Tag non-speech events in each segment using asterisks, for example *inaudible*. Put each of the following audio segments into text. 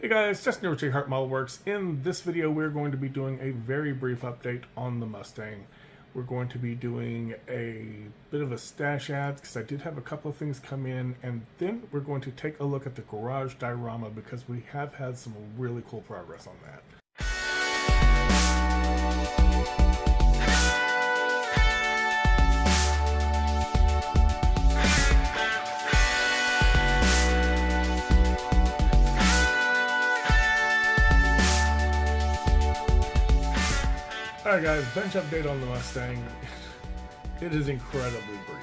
Hey guys, Justin here with JHart Modelworks. In this video, we're going to be doing a very brief update on the Mustang. We're going to be doing a bit of a stash add because I did have a couple of things come in, and then we're going to take a look at the garage diorama because we have had some really cool progress on that. Alright guys, bench update on the Mustang. It is incredibly brief.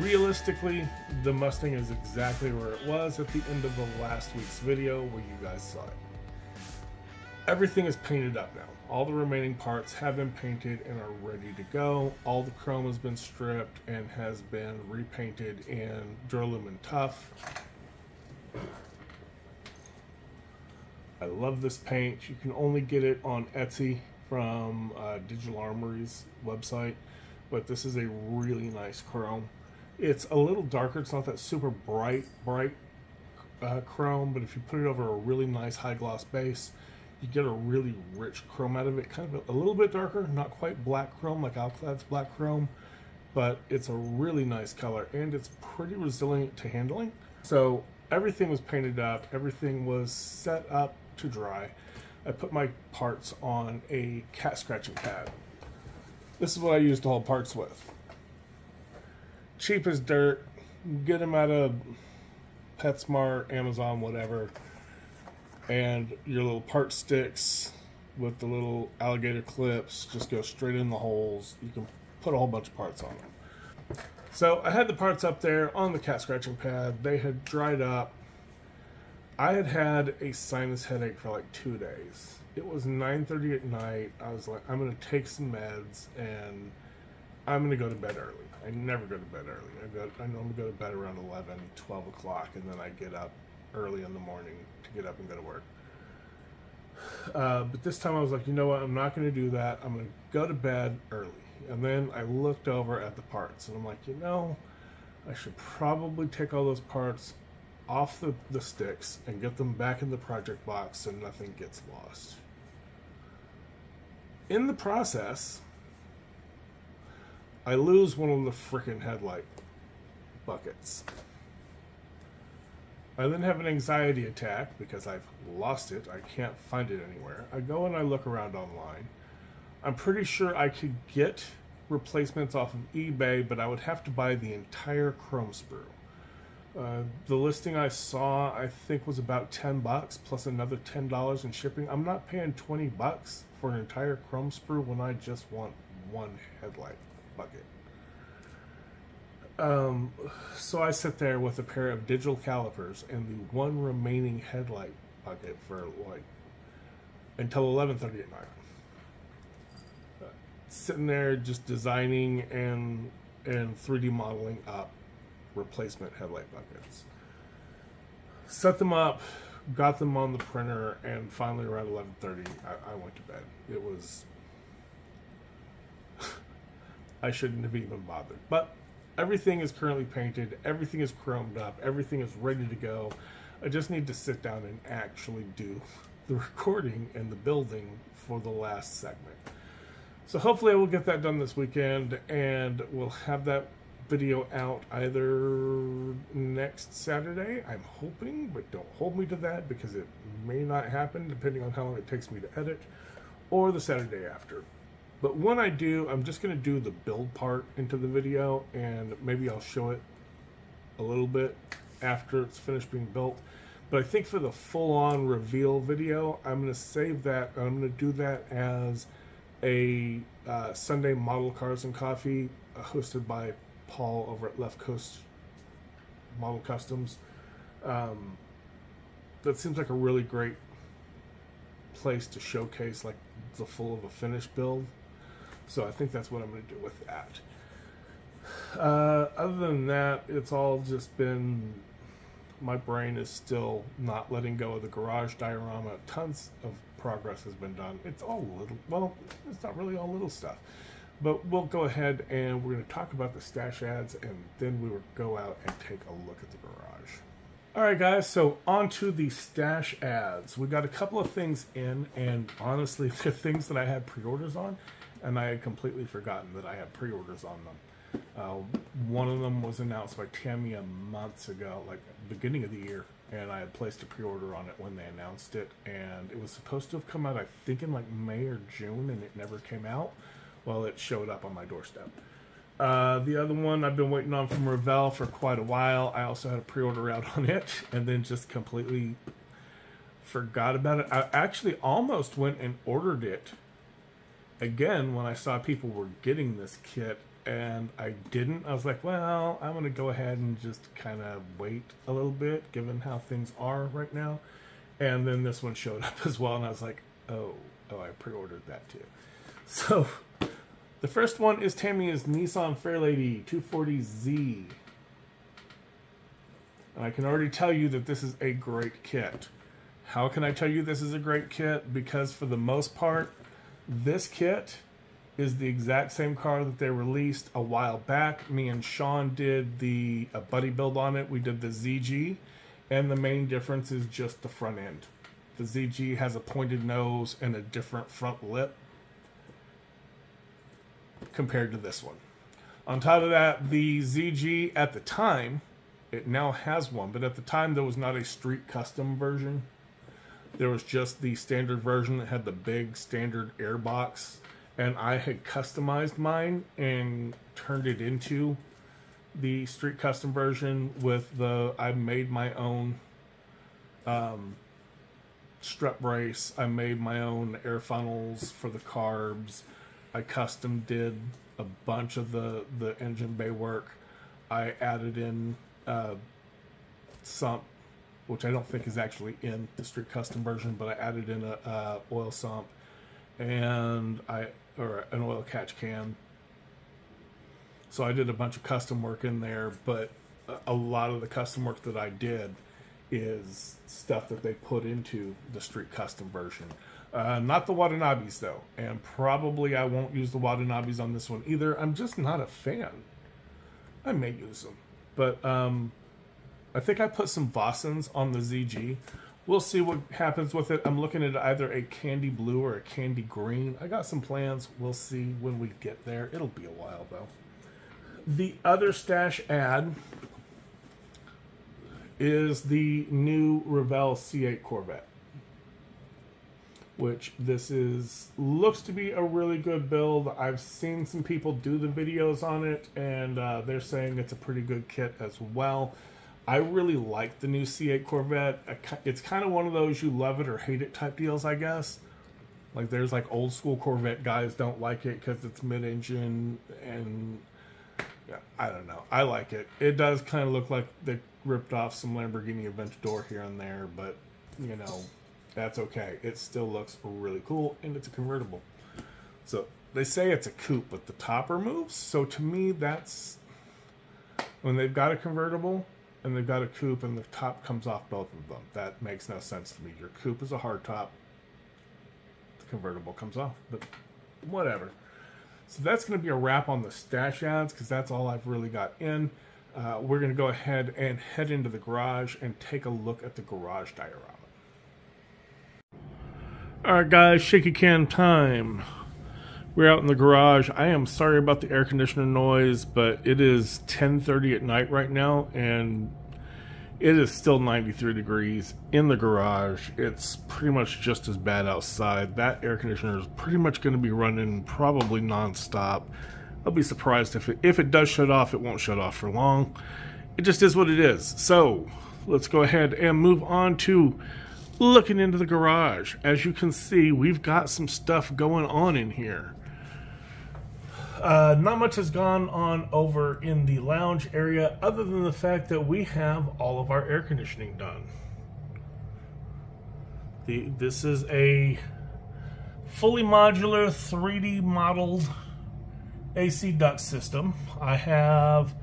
Realistically, the Mustang is exactly where it was at the end of the last week's video where you guys saw it. Everything is painted up now. All the remaining parts have been painted and are ready to go. All the chrome has been stripped and has been repainted in Duralumin Tough. I love this paint. You can only get it on Etsy from uh, Digital Armory's website, but this is a really nice chrome. It's a little darker. It's not that super bright, bright uh, chrome, but if you put it over a really nice high gloss base, you get a really rich chrome out of it. Kind of a, a little bit darker, not quite black chrome like Alclad's black chrome, but it's a really nice color and it's pretty resilient to handling. So everything was painted up, everything was set up to dry. I put my parts on a cat scratching pad. This is what I use to hold parts with. Cheap as dirt. Get them out of PetSmart, Amazon, whatever. And your little part sticks with the little alligator clips just go straight in the holes. You can put a whole bunch of parts on them. So I had the parts up there on the cat scratching pad. They had dried up I had had a sinus headache for like two days. It was 9:30 at night. I was like, I'm gonna take some meds and I'm gonna go to bed early. I never go to bed early. I go, I normally go to bed around 11, 12 o'clock, and then I get up early in the morning to get up and go to work. Uh, but this time I was like, you know what? I'm not going to do that. I'm going to go to bed early. And then I looked over at the parts and I'm like, you know, I should probably take all those parts off the, the sticks and get them back in the project box so nothing gets lost. In the process, I lose one of the freaking headlight buckets. I then have an anxiety attack because I've lost it. I can't find it anywhere. I go and I look around online. I'm pretty sure I could get replacements off of eBay, but I would have to buy the entire chrome sprue. Uh, the listing I saw, I think, was about ten bucks plus another ten dollars in shipping. I'm not paying twenty bucks for an entire chrome sprue when I just want one headlight bucket. Um, so I sit there with a pair of digital calipers and the one remaining headlight bucket for like until 11:30 at night. Sitting there just designing and and 3D modeling up replacement headlight buckets. Set them up, got them on the printer, and finally around 11:30, I, I went to bed. It was *laughs* I shouldn't have even bothered, but everything is currently painted, everything is chromed up, everything is ready to go. I just need to sit down and actually do *laughs* the recording and the building for the last segment. So hopefully I will get that done this weekend and we'll have that video out either next Saturday, I'm hoping, but don't hold me to that because it may not happen depending on how long it takes me to edit, or the Saturday after. But when I do, I'm just going to do the build part into the video and maybe I'll show it a little bit after it's finished being built. But I think for the full on reveal video, I'm going to save that. I'm going to do that as a uh, Sunday Model Cars and Coffee uh, hosted by Paul over at Left Coast Model Customs. Um, that seems like a really great place to showcase like the full of a finished build. So I think that's what I'm going to do with that. Uh, other than that, it's all just been my brain is still not letting go of the garage diorama. Tons of progress has been done. It's all little, well, it's not really all little stuff. But we'll go ahead and we're going to talk about the stash adds and then we will go out and take a look at the garage. All right, guys, so on to the stash adds. We got a couple of things in, and honestly, *laughs* the things that I had pre-orders on, and I had completely forgotten that I had pre-orders on them. Uh, one of them was announced by Tamiya months ago, like beginning of the year, and I had placed a pre-order on it when they announced it, and it was supposed to have come out, I think, in like May or June, and it never came out. Well, it showed up on my doorstep. Uh, the other one I've been waiting on from Revell for quite a while. I also had a pre-order out on it, *laughs* and then just completely forgot about it. I actually almost went and ordered it again when I saw people were getting this kit, and I didn't. I was like, well, I'm going to go ahead and just kind of wait a little bit, given how things are right now. And then this one showed *laughs* up as well, and I was like, oh, oh, I pre-ordered that too. So the first one is Tamiya's Nissan Fairlady 240Z. And I can already tell you that this is a great kit. How can I tell you this is a great kit? Because for the most part, this kit is the exact same car that they released a while back. Me and Sean did the a buddy build on it. We did the ZG, and the main difference is just the front end. The ZG has a pointed nose and a different front lip compared to this one. On top of that, the ZG at the time, it now has one, but at the time there was not a street custom version. There was just the standard version that had the big standard airbox, and I had customized mine and turned it into the street custom version with the I made my own um, strut brace. I made my own air funnels for the carbs. I custom did a bunch of the the engine bay work. I added in uh, sump, which I don't think is actually in the street custom version, but I added in a, a oil sump and I or an oil catch can. So I did a bunch of custom work in there, but a lot of the custom work that I did is stuff that they put into the street custom version. Uh, not the Watanabes though, and probably I won't use the Watanabes on this one either. I'm just not a fan. I may use them, but um, I think I put some Vossens on the ZG. We'll see what happens with it. I'm looking at either a candy blue or a candy green. I got some plans. We'll see when we get there. It'll be a while though. The other stash add is the new Revell C8 Corvette which this is looks to be a really good build. I've seen some people do the videos on it, and uh, they're saying it's a pretty good kit as well. I really like the new C8 Corvette. It's kind of one of those you love it or hate it type deals, I guess. Like there's like old school Corvette guys don't like it because it's mid-engine and yeah, I don't know. I like it. It does kind of look like they ripped off some Lamborghini Aventador here and there, but you know, that's okay. It still looks really cool, and it's a convertible. So they say it's a coupe, but the topper moves. So to me, that's when they've got a convertible and they've got a coupe, and the top comes off both of them. That makes no sense to me. Your coupe is a hard top. The convertible comes off, but whatever. So that's going to be a wrap on the stash adds because that's all I've really got in. Uh, we're going to go ahead and head into the garage and take a look at the garage diorama. Alright guys, shaky can time. We're out in the garage. I am sorry about the air conditioner noise, but it is 10.30 at night right now, and it is still 93 degrees in the garage. It's pretty much just as bad outside. That air conditioner is pretty much going to be running probably non-stop. I'll be surprised if it, if it does shut off, it won't shut off for long. It just is what it is. So, let's go ahead and move on to looking into the garage. As you can see, we've got some stuff going on in here. Uh, not much has gone on over in the lounge area other than the fact that we have all of our air conditioning done. The, this is a fully modular 3D modeled AC duct system. I have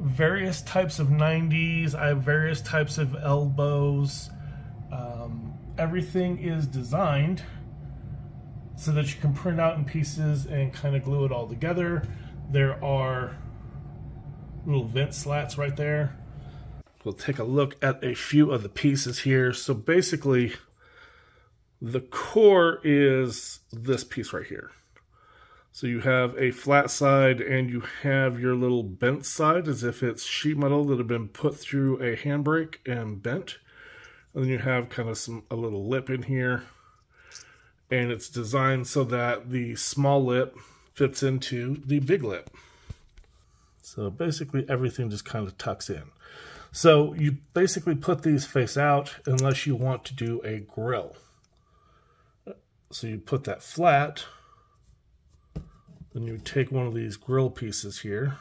various types of 90s, I have various types of elbows, um, everything is designed so that you can print out in pieces and kind of glue it all together. There are little vent slats right there. we'll take a look at a few of the pieces here. So basically, the core is this piece right here. So you have a flat side and you have your little bent side as if it's sheet metal that have been put through a handbrake and bent. And then you have kind of some a little lip in here. And it's designed so that the small lip fits into the big lip. So basically everything just kind of tucks in. So you basically put these face out unless you want to do a grill. So you put that flat, then you take one of these grill pieces here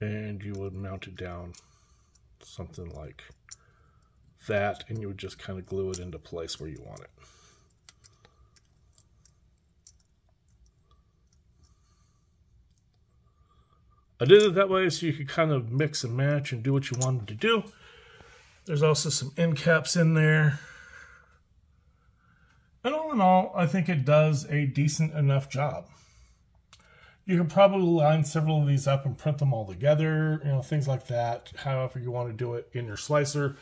and you would mount it down something like that and you would just kind of glue it into place where you want it. I did it that way so you could kind of mix and match and do what you wanted to do. There's also some end caps in there. And all in all, I think it does a decent enough job. You can probably line several of these up and print them all together, you know, things like that, however you want to do it in your slicer.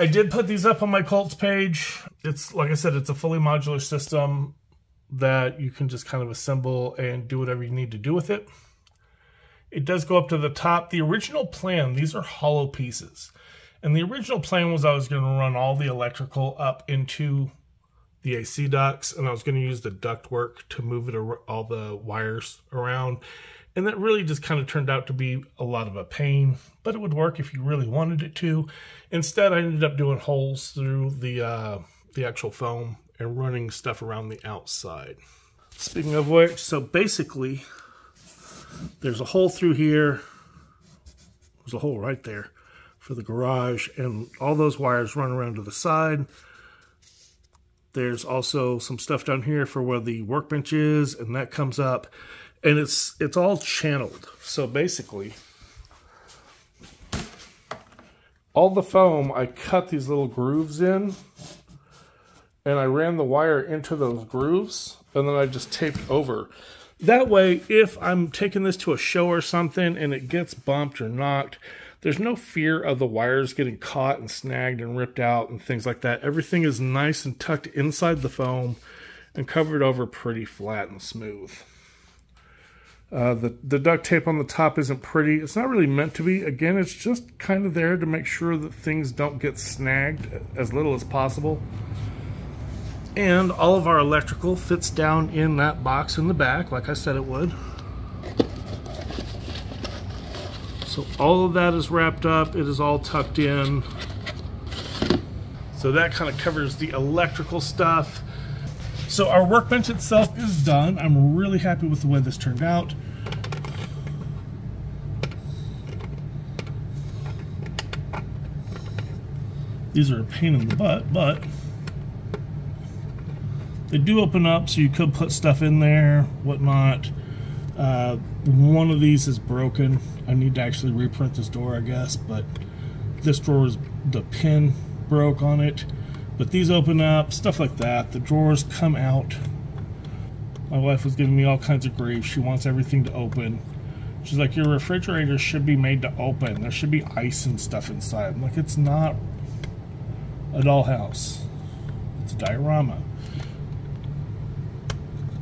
I did put these up on my Cults page. It's, like I said, it's a fully modular system that you can just kind of assemble and do whatever you need to do with it. It does go up to the top. The original plan, these are hollow pieces. And the original plan was I was going to run all the electrical up into the AC ducts and I was going to use the duct work to move it all the wires around. And that really just kind of turned out to be a lot of a pain, but it would work if you really wanted it to. Instead, I ended up doing holes through the, uh, the actual foam and running stuff around the outside. Speaking of which, so basically there's a hole through here. There's a hole right there for the garage and all those wires run around to the side. There's also some stuff down here for where the workbench is and that comes up and it's it's all channeled. So basically all the foam, I cut these little grooves in and I ran the wire into those grooves and then I just taped over. That way, if I'm taking this to a show or something and it gets bumped or knocked, there's no fear of the wires getting caught and snagged and ripped out and things like that. Everything is nice and tucked inside the foam and covered over pretty flat and smooth. Uh, the, the duct tape on the top isn't pretty. It's not really meant to be. Again, it's just kind of there to make sure that things don't get snagged as little as possible. And all of our electrical fits down in that box in the back, like I said it would. So all of that is wrapped up. It is all tucked in. So that kind of covers the electrical stuff. So our workbench itself is done. I'm really happy with the way this turned out. These are a pain in the butt, but they do open up, so you could put stuff in there, whatnot. Uh, one of these is broken. I need to actually reprint this door, I guess, but this drawer is the pin broke on it. But these open up, stuff like that. The drawers come out. My wife was giving me all kinds of grief. She wants everything to open. She's like, your refrigerator should be made to open. There should be ice and stuff inside. I'm like, it's not a dollhouse. It's a diorama.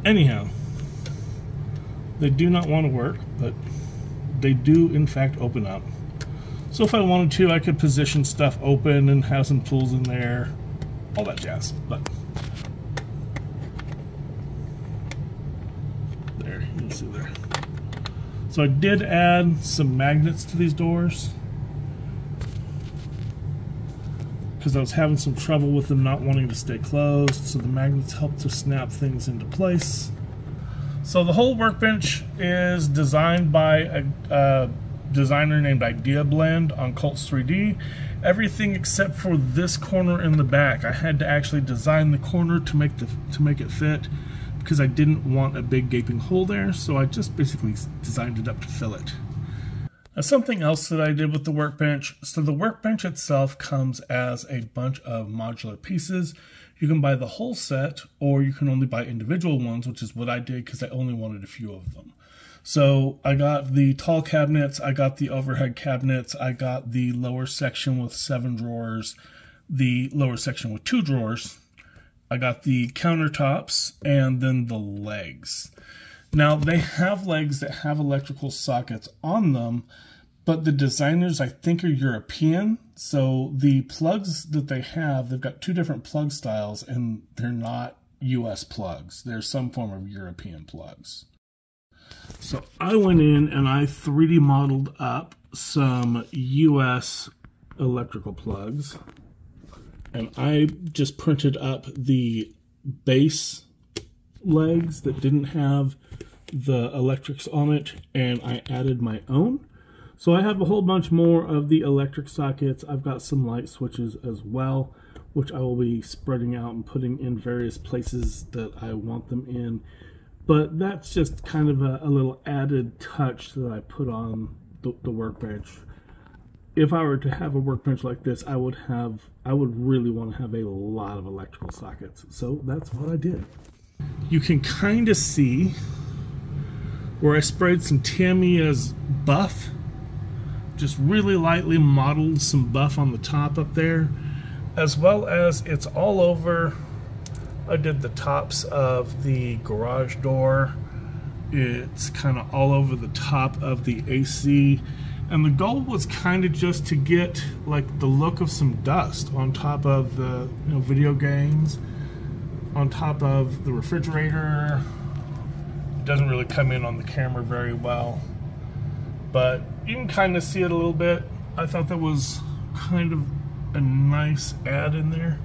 Anyhow, they do not want to work, but they do in fact open up. So if I wanted to, I could position stuff open and have some tools in there, all that jazz. But there, you can see there. So I did add some magnets to these doors. because I was having some trouble with them not wanting to stay closed, so the magnets help to snap things into place. So the whole workbench is designed by a, a designer named Idea Blend on Cults3D. Everything except for this corner in the back. I had to actually design the corner to make the to make it fit because I didn't want a big gaping hole there, so I just basically designed it up to fill it. Now something else that I did with the workbench, so the workbench itself comes as a bunch of modular pieces. You can buy the whole set or you can only buy individual ones, which is what I did because I only wanted a few of them. So I got the tall cabinets, I got the overhead cabinets, I got the lower section with seven drawers, the lower section with two drawers. I got the countertops and then the legs. Now they have legs that have electrical sockets on them, but the designers I think are European. So the plugs that they have, they've got two different plug styles and they're not US plugs. They're some form of European plugs. So I went in and I 3D modeled up some US electrical plugs and I just printed up the base legs that didn't have the electrics on it and I added my own. So I have a whole bunch more of the electric sockets. I've got some light switches as well, which I will be spreading out and putting in various places that I want them in. But that's just kind of a, a little added touch that I put on the, the workbench if I were to have a workbench like this, I would have, I would really want to have a lot of electrical sockets. So that's what I did. You can kind of see where I sprayed some Tamiya's buff, just really lightly modeled some buff on the top up there, as well as it's all over. I did the tops of the garage door. It's kind of all over the top of the AC and the goal was kind of just to get like the look of some dust on top of the you know video games on top of the refrigerator. It doesn't really come in on the camera very well but you can kind of see it a little bit. I thought that was kind of a nice add in there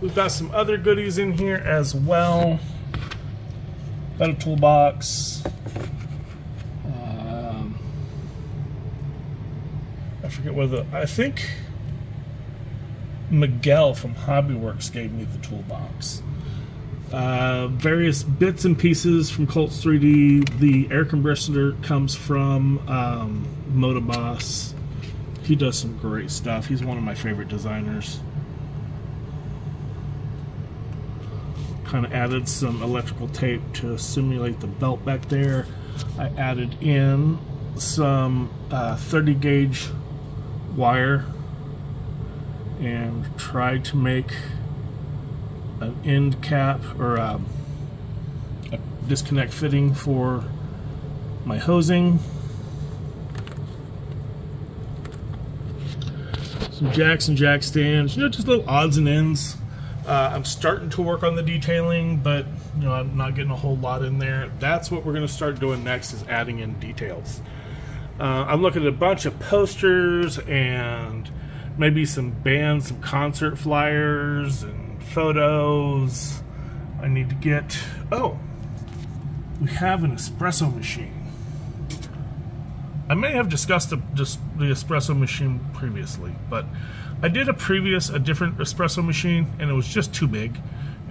we've got some other goodies in here as well got a toolbox I forget whether I think Miguel from Hobbyworks gave me the toolbox. Uh, various bits and pieces from Cults3D. The air compressor comes from um, Motoboss. He does some great stuff. He's one of my favorite designers. Kind of added some electrical tape to simulate the belt back there. I added in some uh, 30 gauge wire and tried to make an end cap or a, um, a disconnect fitting for my hosing. Some jacks and jack stands, you know, just little odds and ends. Uh, I'm starting to work on the detailing, but you know, I'm not getting a whole lot in there. That's what we're going to start doing next is adding in details. Uh, I'm looking at a bunch of posters and maybe some bands, some concert flyers and photos. I need to get, oh, we have an espresso machine. I may have discussed the, just the espresso machine previously, but I did a previous, a different espresso machine, and it was just too big.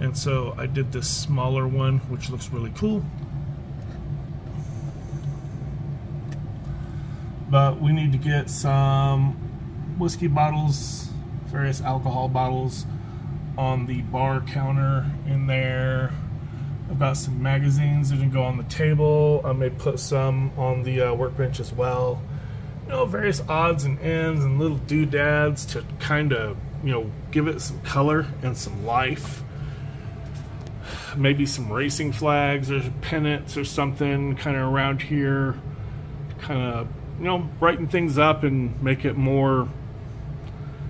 And so I did this smaller one, which looks really cool. but we need to get some whiskey bottles, various alcohol bottles on the bar counter in there. I've got some magazines that can go on the table. I may put some on the uh, workbench as well. You know, various odds and ends and little doodads to kind of, you know, give it some color and some life. Maybe some racing flags or pennants or something kind of around here. Kind of you know, brighten things up and make it more,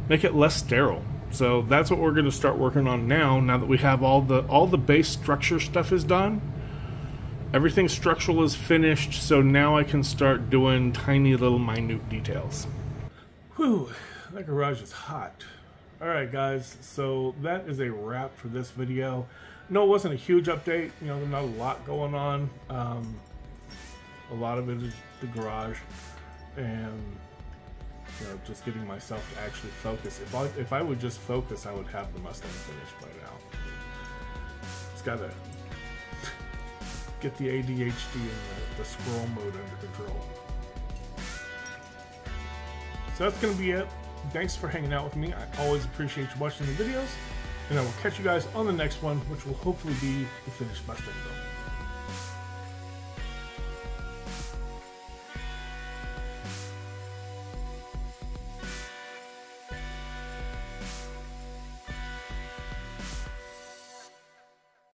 make it less sterile. So that's what we're going to start working on now. Now that we have all the all the base structure stuff is done, everything structural is finished. So now I can start doing tiny little minute details. Whew, that garage is hot. All right, guys. So that is a wrap for this video. No, it wasn't a huge update. You know, there's not a lot going on. Um, a lot of it is the garage and you know, just getting myself to actually focus. If I if I would just focus, I would have the Mustang finished by now. It's got to get the ADHD and the, the scroll mode under control. So that's to be it. Thanks for hanging out with me. I always appreciate you watching the videos. And I will catch you guys on the next one, which will hopefully be the finished Mustang build.